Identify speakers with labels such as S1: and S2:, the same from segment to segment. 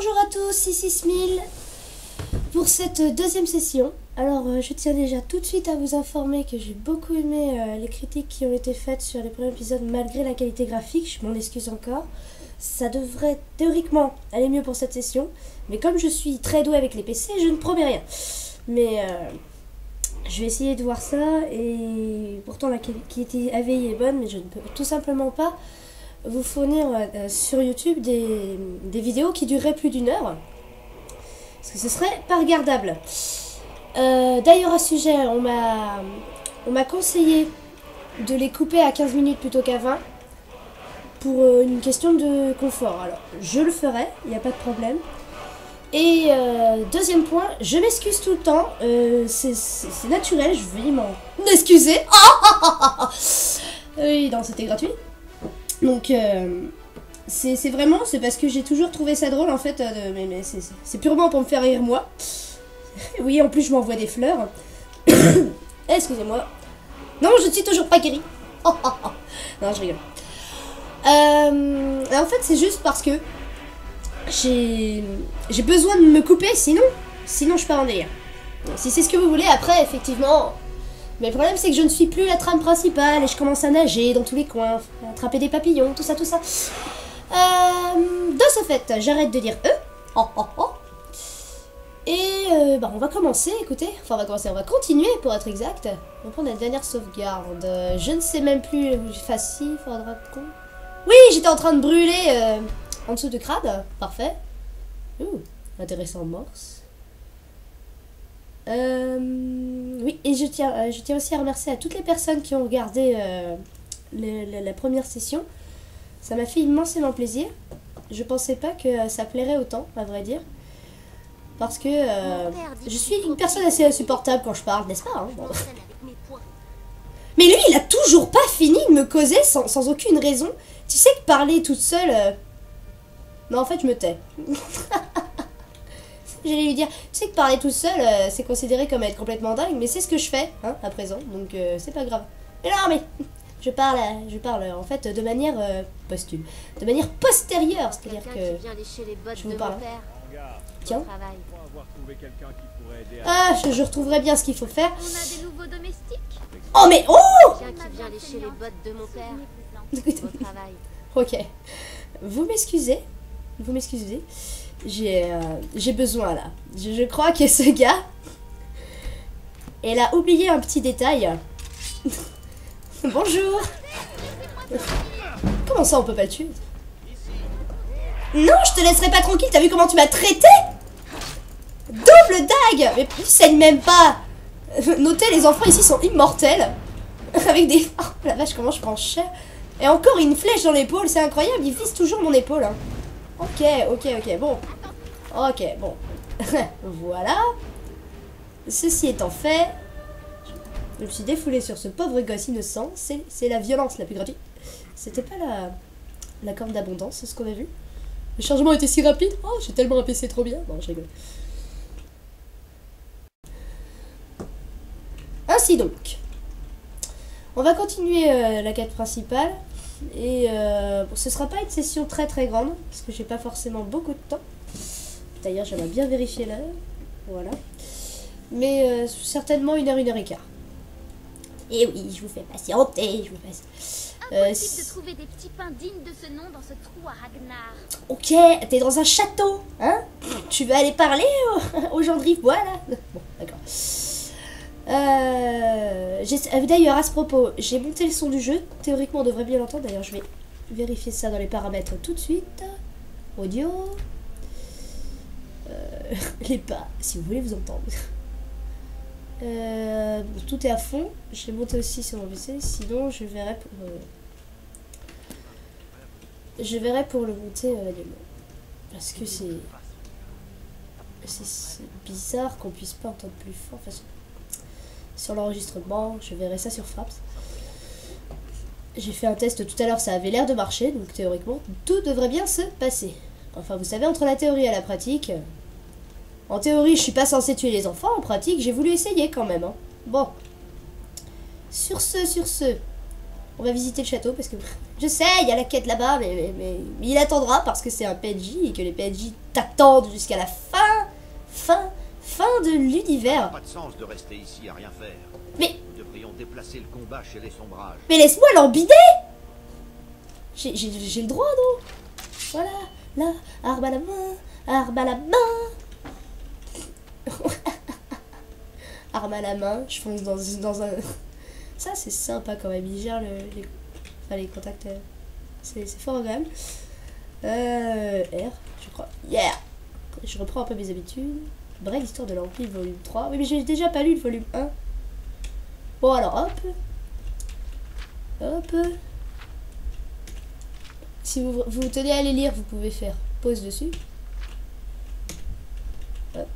S1: Bonjour à tous, ici Smil pour cette deuxième session. Alors, euh, je tiens déjà tout de suite à vous informer que j'ai beaucoup aimé euh, les critiques qui ont été faites sur les premiers épisodes malgré la qualité graphique. Je m'en excuse encore. Ça devrait théoriquement aller mieux pour cette session, mais comme je suis très doué avec les PC, je ne promets rien. Mais euh, je vais essayer de voir ça et pourtant la qualité AVI est bonne, mais je ne peux tout simplement pas vous fournir euh, sur YouTube des, vidéos qui dureraient plus d'une heure. Parce que ce serait pas regardable. Euh, D'ailleurs, à ce sujet, on m'a conseillé de les couper à 15 minutes plutôt qu'à 20 pour euh, une question de confort. Alors, je le ferai, il n'y a pas de problème. Et deuxième point, je m'excuse tout le temps. C'est naturel, je vais m'en excuser. oui, non, c'était gratuit. Donc, euh, c'est vraiment, c'est parce que j'ai toujours trouvé ça drôle en fait. mais, mais c'est purement pour me faire rire moi. oui, en plus, je m'envoie des fleurs. Excusez-moi. Non, je ne suis toujours pas guérie. non, je rigole. en fait, c'est juste parce que j'ai besoin de me couper, sinon, sinon je pars en délire. Si c'est ce que vous voulez, après, effectivement. Mais le problème, c'est que je ne suis plus la trame principale et je commence à nager dans tous les coins, attraper des papillons, tout ça, tout ça. Euh, de ce fait, j'arrête de dire eux. Oh, oh, oh. Et euh, bah, on va commencer, écoutez. Enfin, on va continuer pour être exact. On va prendre la dernière sauvegarde. Je ne sais même plus. Facile, faudra con. Oui, j'étais en train de brûler. Euh, en dessous de crade, parfait. Intéressant morse. Euh, oui, et je tiens, euh, je tiens aussi à remercier à toutes les personnes qui ont regardé euh, la première session. Ça m'a fait immensément plaisir. Je pensais pas que ça plairait autant, à vrai dire. Parce que je suis une personne assez insupportable quand je parle, n'est-ce pas hein, Mais lui, il a toujours pas fini de me causer sans, sans aucune raison. Tu sais que parler toute seule non, en fait, je me tais. J'allais lui dire, tu sais que parler tout seul, euh, c'est considéré comme être complètement dingue, mais c'est ce que je fais, hein, à présent, donc euh, c'est pas grave. Mais non, mais je parle, je parle en fait de manière euh, posthume, de manière postérieure, c'est-à-dire que je vous parle. Tiens. Ah, je, je, retrouverai bien ce qu'il faut faire.
S2: On a des nouveaux domestiques.
S1: Oh mais oh
S2: qui vient lécher les bottes de mon père.
S1: ok. Vous m'excusez vous m'excusez. J'ai euh, besoin là. Je, crois que ce gars, elle a oublié un petit détail. Bonjour. Comment ça on peut pas le tuer? Non, je te laisserai pas tranquille. T'as vu comment tu m'as traité? Double dague Mais plus saigne même pas. Notez, les enfants ici sont immortels. Avec des... Oh la vache, comment je prends cher. Et encore une flèche dans l'épaule, c'est incroyable. Il vise toujours mon épaule. Hein. Ok, ok, ok, bon. Ok, bon. voilà. Ceci étant fait, je me suis défoulé sur ce pauvre gosse innocent. C'est la violence la plus gratuite. C'était pas la, la corne d'abondance, ce qu'on a vu. Le chargement était si rapide. Oh, j'ai tellement un PC trop bien. Non, je rigole. Ainsi donc. On va continuer euh, la quête principale. Et euh, bon, ce sera pas une session très très grande, parce que j'ai pas forcément beaucoup de temps. D'ailleurs, j'aimerais bien vérifier l'heure. Voilà. Mais euh, certainement une heure, une heure et quart. Et oui, je vous fais patienter, je vous fais...
S2: Euh, Impossible de trouver des petits pains dignes de ce nom dans ce trou à Ragnar.
S1: Ok, t'es dans un château, hein? Tu veux aller parler aux, gens de Bon, d'accord. Euh, euh, d'ailleurs, à ce propos, j'ai monté le son du jeu. Théoriquement, on devrait bien l'entendre. D'ailleurs, je vais vérifier ça dans les paramètres tout de suite. Audio. Euh, les pas, si vous voulez vous entendre. tout est à fond. Je l'ai monté aussi sur mon PC. Sinon, je verrai pour... je verrai pour le monter Parce que c'est... C'est bizarre qu'on puisse pas entendre plus fort. Sur l'enregistrement. Je verrai ça sur Fraps. J'ai fait un test tout à l'heure, ça avait l'air de marcher, donc théoriquement, tout devrait bien se passer. Enfin, vous savez, entre la théorie et la pratique... En théorie, je suis pas censé tuer les enfants, en pratique, j'ai voulu essayer quand même. Hein. Bon. Sur ce, sur ce... On va visiter le château parce que je sais, il y a la quête là-bas, mais, mais il attendra parce que c'est un PNJ et que les PNJ t'attendent jusqu'à la fin, fin, fin de l'univers.
S3: Pas de sens de rester ici à rien faire.
S1: Mais,
S3: Nous devrions déplacer le combat chez les sombrages.
S1: mais laisse-moi l'embider J'ai le droit, non? Voilà, là, arme à la main, arme à la main Arme à la main, je fonce dans, dans un... Ça, c'est sympa quand même, il gère le, les, enfin, les contacts. C'est fort agréable. Euh, R, je crois. Yeah Je reprends un peu mes habitudes. Bref, l'histoire de l'Empire, volume 3. Oui, mais j'ai déjà pas lu le volume 1. Bon, alors, hop. Hop. Si vous, vous tenez à les lire, vous pouvez faire pause dessus. Hop.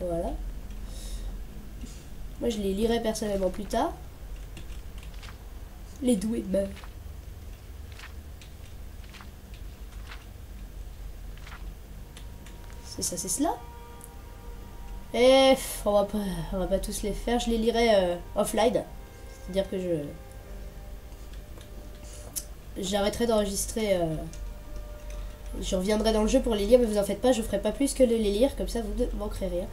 S1: Voilà. Moi, je les lirai personnellement plus tard. Les doués meurent. C'est ça, c'est cela. Pff, on va pas, on va pas tous les faire. Je les lirai euh, offline. C'est-à-dire que je j'arrêterai d'enregistrer. euh, Je reviendrai dans le jeu pour les lire, mais vous en faites pas. Je ferai pas plus que de les lire, comme ça vous ne manquerez rien.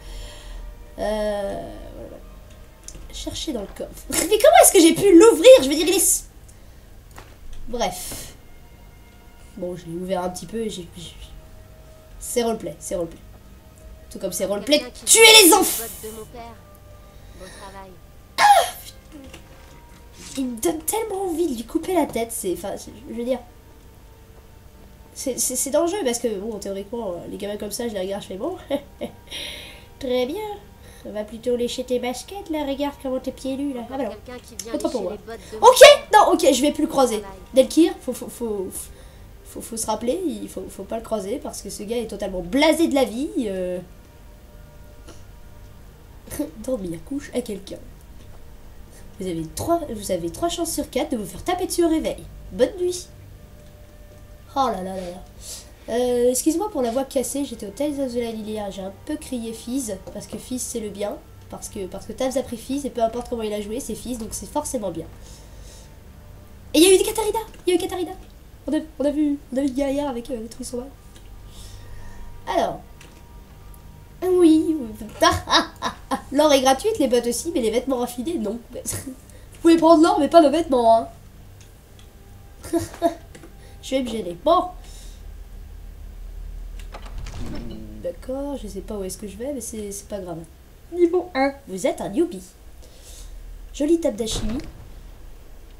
S1: Euh, voilà. Chercher dans le coffre. Mais comment est-ce que j'ai pu l'ouvrir? Je veux dire, il est. Bref. Bon, je l'ai ouvert un petit peu et j'ai- C'est roleplay, c'est roleplay. Tout comme c'est roleplay. Tuer les
S2: le
S1: enfants
S2: travail.
S1: Il me donne tellement envie de lui couper la tête. C'est. Enfin, je veux dire. C'est- dangereux parce que, bon, théoriquement, euh, les gamins comme ça, je les regarde, je fais bon. Très bien. On va plutôt lécher tes baskets là, regarde comment tes pieds nus là. Ah bah non. Autant pour moi. Ok, non, ok, je vais plus le croiser. Delkir, faut, faut, faut, faut, faut se rappeler, il faut, faut pas le croiser parce que ce gars est totalement blasé de la vie. euh. Dormir couche à quelqu'un. Vous avez, trois, vous avez trois chances sur quatre de vous faire taper dessus au réveil. Bonne nuit. Oh là là là là. Euh, Excuse-moi pour la voix cassée, j'étais au Tales of the Lilia, j'ai un peu crié Fizz, parce que Fizz c'est le bien, parce que, parce que Tabs a pris Fizz, et peu importe comment il a joué, c'est Fizz, donc c'est forcément bien. Et il y a eu des Katarina Il y a eu Katarina on a, on a vu on a vu avec euh, des trucs sauvages. Alors. Oui. L'or est gratuite, les bottes aussi, mais les vêtements raffinés, non. Vous pouvez prendre l'or, mais pas nos vêtements, hein. Je vais me gêner. Bon. D'accord, je sais pas où est-ce que je vais, mais c'est pas grave. Niveau 1. Vous êtes un newbie. Jolie table d'alchimie.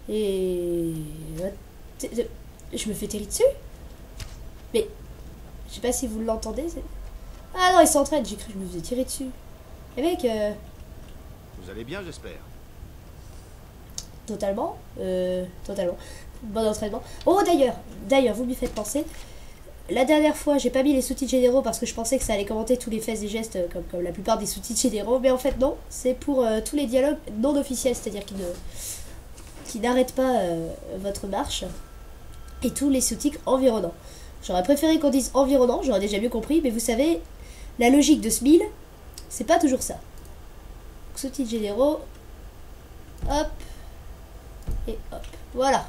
S1: Et... T- Je me fais tirer dessus Mais... Je sais pas si vous l'entendez. Ah non, ils s'entraînent. J'ai cru que je me faisais tirer dessus. Les mecs, euh,
S3: Vous allez bien, j'espère.
S1: totalement. Euh, totalement. Bon entraînement. Oh d'ailleurs, d'ailleurs, vous m'y faites penser. La dernière fois, j'ai pas mis les sous-titres généraux parce que je pensais que ça allait commenter tous les faits et gestes euh, comme, comme la plupart des sous-titres généraux. Mais en fait, non. C'est pour euh, tous les dialogues non officiels, c'est-à-dire qui ne qui n'arrêtent pas euh, votre marche. Et tous les sous-titres environnants. J'aurais préféré qu'on dise environnant, j'aurais déjà mieux compris, mais vous savez, la logique de Smil, c'est pas toujours ça. Sous-titres généraux. Hop. Et hop. Voilà.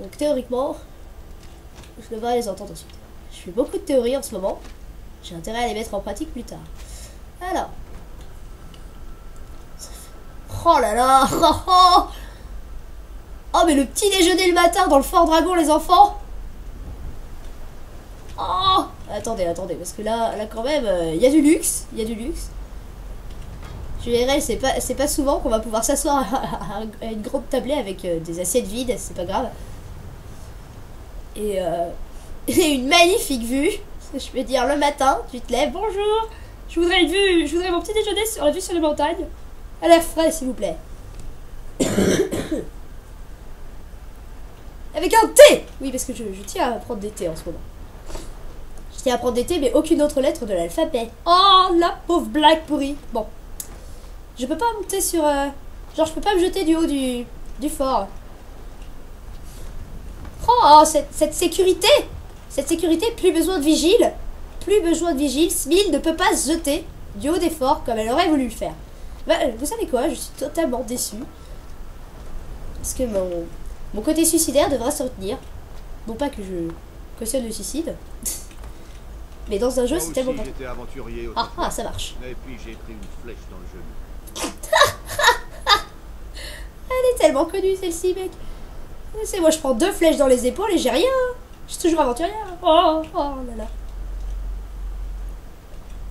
S1: Donc théoriquement, je devrais les entendre ensuite. Je fais beaucoup de théories en ce moment. J'ai intérêt à les mettre en pratique plus tard. Alors. Oh là là Oh, oh. Oh, mais le petit déjeuner le matin dans le Fort Dragon, les enfants Oh Attendez, attendez, parce que là, là quand même, euh, il y a du luxe. Il y a du luxe. Je dirais, c'est pas, c'est pas souvent qu'on va pouvoir s'asseoir à, une grande tablée avec euh, des assiettes vides, c'est pas grave. Et, euh, et une magnifique vue. Je veux dire, le matin, tu te lèves, bonjour, je voudrais une vue, je voudrais mon petit déjeuner sur la vue sur les montagnes. À l'air frais, s'il vous plaît. Avec un thé Oui, parce que je, je tiens à prendre des thés en ce moment. À prendre des mais aucune autre lettre de l'alphabet. Oh, la pauvre blague pourrie. Bon. Je peux pas monter sur... euh, Genre, je peux pas me jeter du haut du, du fort. Oh, cette, sécurité Cette sécurité, plus besoin de vigile. Plus besoin de vigile. Smil ne peut pas se jeter du haut des forts comme elle aurait voulu le faire. Bah, vous savez quoi? Je suis totalement déçue. Parce que mon, mon côté suicidaire devra se retenir. Non pas que je cautionne le suicide. Mais dans un jeu, c'est tellement bon.
S3: aventurier
S1: Ah, ah, ça marche.
S3: Et puis j'ai pris une flèche dans le genou.
S1: Elle est tellement connue celle-ci, mec. C'est moi, je prends deux flèches dans les épaules et j'ai rien. Je suis toujours aventurière. Oh, oh là là.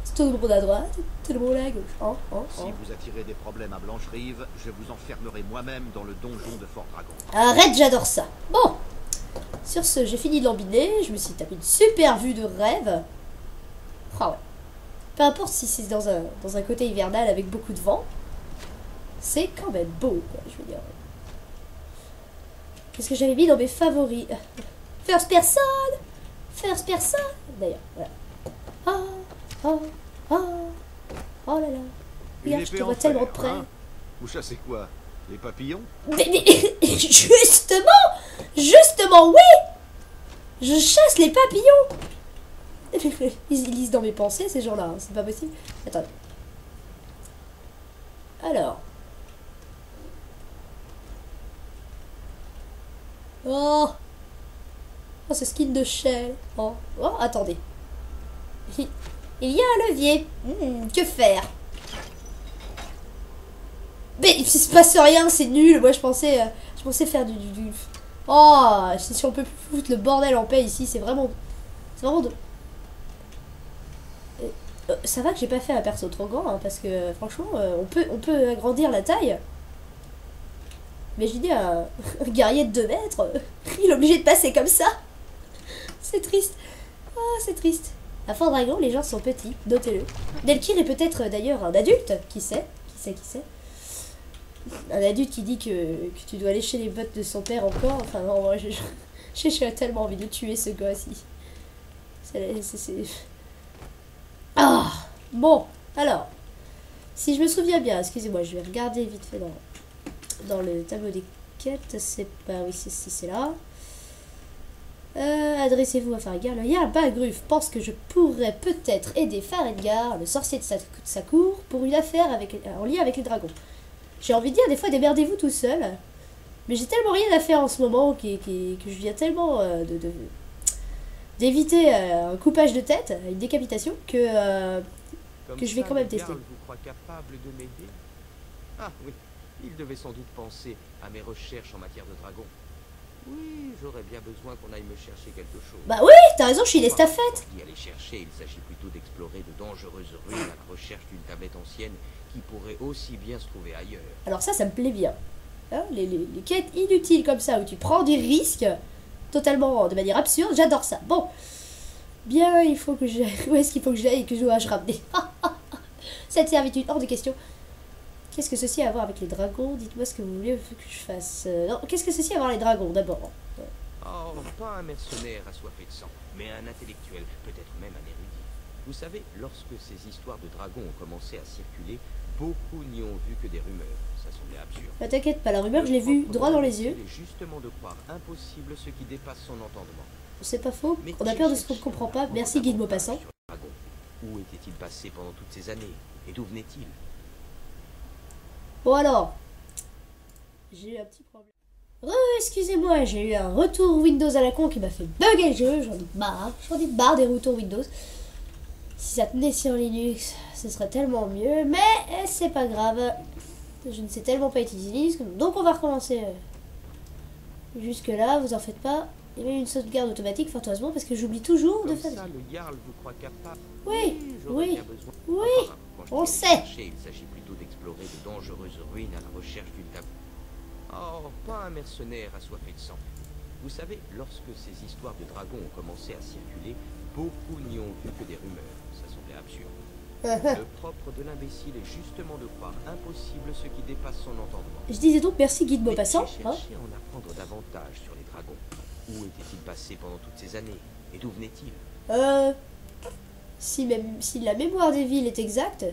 S1: C'est tout le monde à droite, tout le monde à gauche. Oh, oh,
S3: Si
S1: oh.
S3: vous attirez des problèmes à Blanche-Rive, je vous enfermerai moi-même dans le donjon de Fort Dragon.
S1: Arrête, j'adore ça. Bon. Sur ce, j'ai fini de l'embiner. Je me suis tapé une super vue de rêve. Ah ouais. Peu importe si c'est dans un, dans un côté hivernal avec beaucoup de vent. C'est quand même beau, quoi, je veux dire. Qu'est-ce que j'avais mis dans mes favoris? First person First person D'ailleurs, voilà. Ah, ah, ah. Oh là là. Regarde, je te vois tellement près.
S3: hein Vous chassez quoi? Les papillons?
S1: Mais, mais- justement, justement, oui Je chasse les papillons Ils, lisent dans mes pensées, ces gens-là, hein, c'est pas possible. Attendez. Alors. Oh Oh, ce skin de Shell. Oh, oh attendez. Il y a un levier. Hmm, que faire? Mais il se passe rien, c'est nul. Moi, je pensais, euh, je pensais faire du, du, Oh, si on peut plus foutre le bordel en paix ici, c'est vraiment, c'est vraiment de. Euh, ça va que j'ai pas fait un perso trop grand, hein, parce que euh, franchement, euh, on peut, on peut agrandir la taille. Mais j'ai dit un, guerrier de 2 mètres, il est obligé de passer comme ça. C'est triste. Ah, c'est triste. À Fort Dragon, les gens sont petits, notez-le. Delkir est peut-être d'ailleurs un adulte, qui sait, qui sait, qui sait un adulte qui dit que, que tu dois lécher les bottes de son père encore. Enfin, non, moi, j'ai tellement envie de tuer ce il- C'est. Bon, alors. Si je me souviens bien, excusez-moi, je vais regarder vite fait dans, le tableau des quêtes. C'est pas. Oui, c'est c'est- c'est là. Euh, Adressez-vous à Farengar. Le Jarl Balgruf pense que je pourrais peut-être aider Farengar, le sorcier de sa, cour, pour une affaire en lien avec les dragons. J'ai envie de dire, des fois, démerdez-vous tout seul. Mais j'ai tellement rien à faire en ce moment qui- que je viens tellement euh, de, d'éviter euh, un coupage de tête, une décapitation, que
S4: Comme
S1: que je vais quand même tester.
S4: Vous croit capable de m'aider? Ah oui, il devait sans doute penser à mes recherches en matière de dragon. Oui, j'aurais bien besoin qu'on aille me chercher quelque chose.
S1: Bah oui, t'as raison, je suis l'estafette.
S4: D'y aller chercher, il s'agit plutôt d'explorer de dangereuses ruines à la recherche d'une tablette ancienne qui pourrait aussi bien se trouver ailleurs.
S1: Alors ça, ça me plaît bien. Hein, les, les- les quêtes inutiles comme ça, où tu prends des risques, totalement de manière absurde, j'adore ça. Bon, bien, il faut que j'aille. Où est-ce qu'il faut que j'aille et que je dois-je ramener? Cette servitude, hors de question. Qu'est-ce que ceci a à voir avec les dragons? Dites-moi ce que vous voulez que je fasse. Euh, non, qu'est-ce que ceci a à voir avec les dragons d'abord?
S4: Oh, pas un mercenaire assoiffé de sang, mais un intellectuel, peut-être même un érudit. Vous savez, lorsque ces histoires de dragons ont commencé à circuler, beaucoup n'y ont vu que des rumeurs. Ça semblait absurde.
S1: Ne t'inquiète pas, la rumeur, je l'ai vue droit dans les yeux.
S4: Il est justement de croire impossible ce qui dépasse son entendement.
S1: C'est pas faux.
S4: Mais
S1: On a peur de ce qu'on ne comprend pas. Merci, guide Maupassant.
S4: Où était-il passé pendant toutes ces années? Et d'où venait-il?
S1: Bon alors, j'ai eu un petit problème. Excusez-moi, j'ai eu un retour Windows à la con qui m'a fait bugger le jeu, j'en ai marre, j'en ai marre des retours Windows. Si ça tenait sur Linux, ce serait tellement mieux, mais eh, c'est pas grave. Je ne sais tellement pas utiliser Linux, donc on va recommencer. Jusque là, vous en faites pas. Il y a une sauvegarde automatique, fort heureusement, parce que j'oublie toujours de faire.
S4: ça, le Jarl vous croit capable
S1: Oui, oui, oui.
S4: Quand je
S1: on
S4: dis
S1: sait.
S4: chercher, Il s'agit plutôt d'explorer de dangereuses ruines à la recherche d'une table. Oh, pas un mercenaire assoiffé de sang. Vous savez, lorsque ces histoires de dragons ont commencé à circuler, beaucoup n'y ont vu que des rumeurs. Ça semblait absurde. Le propre de l'imbécile est justement de croire impossible ce qui dépasse son entendement.
S1: Je disais donc merci guide Maupassant.
S4: j'ai
S1: Hein.
S4: cherché à en apprendre davantage sur les dragons. Où était-il passé pendant toutes ces années? Et d'où venait-il
S1: Euh, si, même, si la mémoire des villes est exacte,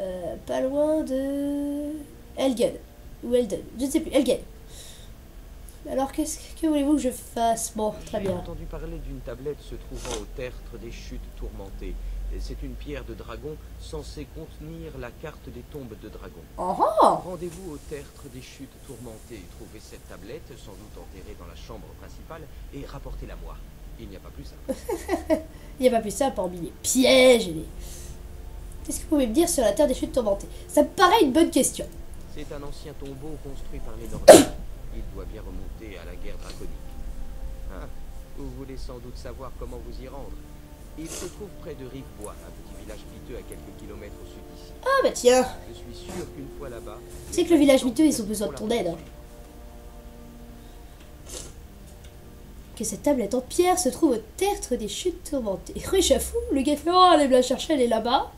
S1: euh, pas loin de Elgen. Ou Elden, je ne sais plus, Elgen. Alors qu'est-ce que, voulez-vous que je fasse? Bon, très
S4: J'ai
S1: bien.
S4: entendu parler d'une tablette se trouvant au tertre des chutes tourmentées C'est une pierre de dragon censée contenir la carte des tombes de dragon.
S1: Oh oh
S4: Rendez-vous au tertre des chutes tourmentées. Trouvez cette tablette, sans doute enterrée dans la chambre principale, et rapportez-la moi. Il n'y a pas plus simple.
S1: Il n'y a pas plus simple hormis les pièges et les... Qu'est-ce que vous pouvez me dire sur la Terre des Chutes tourmentées Ça me paraît une bonne question.
S4: C'est un ancien tombeau construit par les Nordiques. Il doit bien remonter à la guerre draconique. Hein? Vous voulez sans doute savoir comment vous y rendre. Il se trouve près de Rivebois, un petit village piteux à quelques kilomètres au sud d'ici.
S1: Ah bah tiens
S4: Je suis sûr qu'une fois là-bas...
S1: Tu sais que le village miteux, ils ont besoin de ton aide, hein. Que cette tablette en pierre se trouve au tertre des chutes tourmentées. Oui, j'avoue, le gars fait Oh, allez me la chercher, elle est là-bas.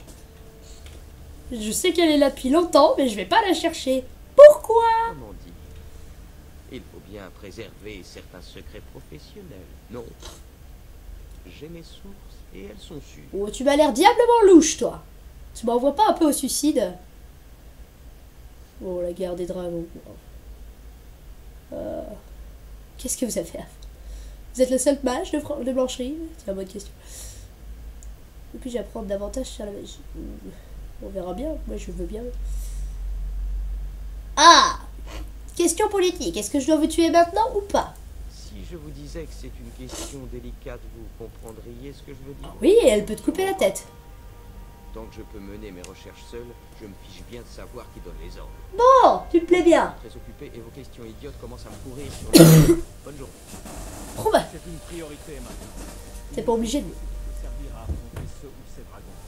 S1: Je sais qu'elle est là depuis longtemps, mais je vais pas la chercher. Pourquoi?
S4: Il faut bien préserver certains secrets professionnels, non J'ai mes sources et elles sont sûres.
S1: Oh, tu m'as l'air diablement louche, toi. Tu m'envoies pas un peu au suicide? Oh, la guerre des dragons. Euh, Qu'est-ce que vous avez à faire? Vous êtes le seul mage de, Blancherie C'est la bonne question. Et puis j'apprends davantage sur la magie. On verra bien, moi je veux bien. Ah Question politique, est-ce que je dois vous tuer maintenant ou pas?
S4: Si je vous disais que c'est une question délicate, vous comprendriez ce que je veux dire?
S1: Oui, elle peut te couper la tête.
S4: Tant que je peux mener mes recherches seul, je me fiche bien de savoir qui donne les ordres.
S1: Bon, tu me plais bien.
S4: Très occupé et vos questions idiotes commencent à me courir sur le... Bonne journée.
S5: C'est une priorité maintenant.
S1: t'es pas obligé de...
S5: Servir à affronter ce ou ces dragons.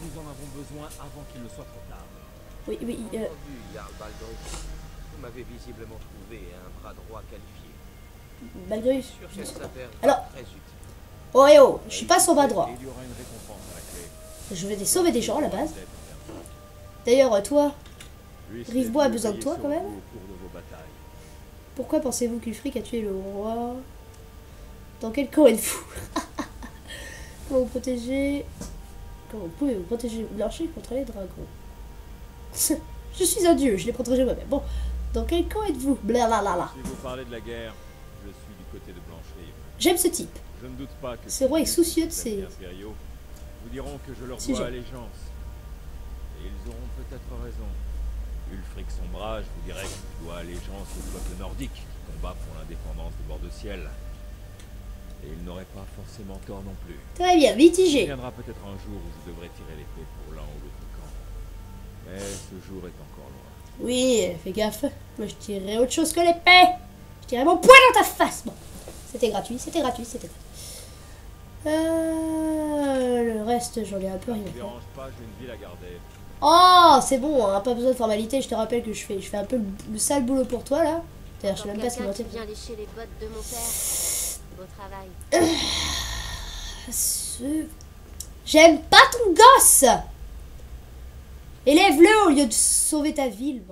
S5: Nous en avons besoin avant qu'il ne soit trop tard.
S1: Oui, oui, euh,
S4: Jarl. Vous m'avez visiblement trouvé un bras droit qualifié.
S1: malgré...
S4: Sûr qu'elle s'avère
S1: Alors-
S4: très utile.
S1: Oh et oh, je suis pas son bras droit.
S5: Il y aura une récompense à la clé.
S1: Je vais sauver des gens à la base. D'ailleurs, toi, Rivebois a besoin de toi, quand même pourquoi pensez-vous qu'Ulfric a tué le roi? Dans quel camp êtes-vous Comment vous protéger... Comment vous pouvez vous protéger l'archer contre les dragons Je suis un dieu, je les protégerai moi-même. Bon, dans quel camp êtes-vous Blablabla.
S5: Si vous parlez de la guerre, je suis du côté de Blancherive.
S1: J'aime ce type.
S5: Je ne doute pas que
S1: Ce roi est soucieux de ses-
S5: vous diront que je leur dois allégeance. Et ils auront peut-être raison. Ulfric Sombrage vous dirait qu'il doit allégeance au peuple nordique qui combat pour l'indépendance de bord de ciel. Et il n'aurait pas forcément tort non plus.
S1: Très bien,
S5: Il
S1: mitigé.
S5: viendra peut-être un jour où je devrais tirer l'épée pour l'un ou l'autre camp. Mais ce jour est encore loin.
S1: Oui, fais gaffe. Moi, je tirerais autre chose que l'épée. Je tirerais mon poing dans ta face. Bon, c'était gratuit, c'était gratuit, c'était gratuit. Euh, le reste, j'en ai un peu rien
S5: dérange pas, j'ai une ville à garder.
S1: Oh, c'est bon, hein, pas besoin de formalité. Je te rappelle que je fais, je fais un peu le, le sale boulot pour toi là. D'ailleurs, je sais même pas ce
S2: vient lécher les bottes de mon père. Travail.
S1: J'aime pas ton gosse Élève-le au lieu de sauver ta ville.